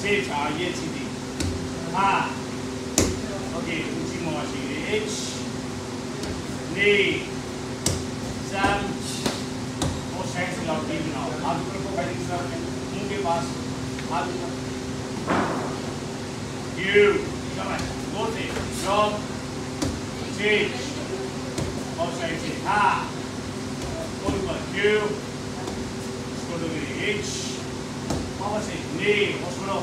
Save our yet today. Ah. Okay, uji mo kasi. H. Ni. Sam. Oh, thanks a lot. Give now. आप को कहीं सर मुंह के पास आप you come on go to job change outside change ha over you let's go to the H what was it D 押し込ろ。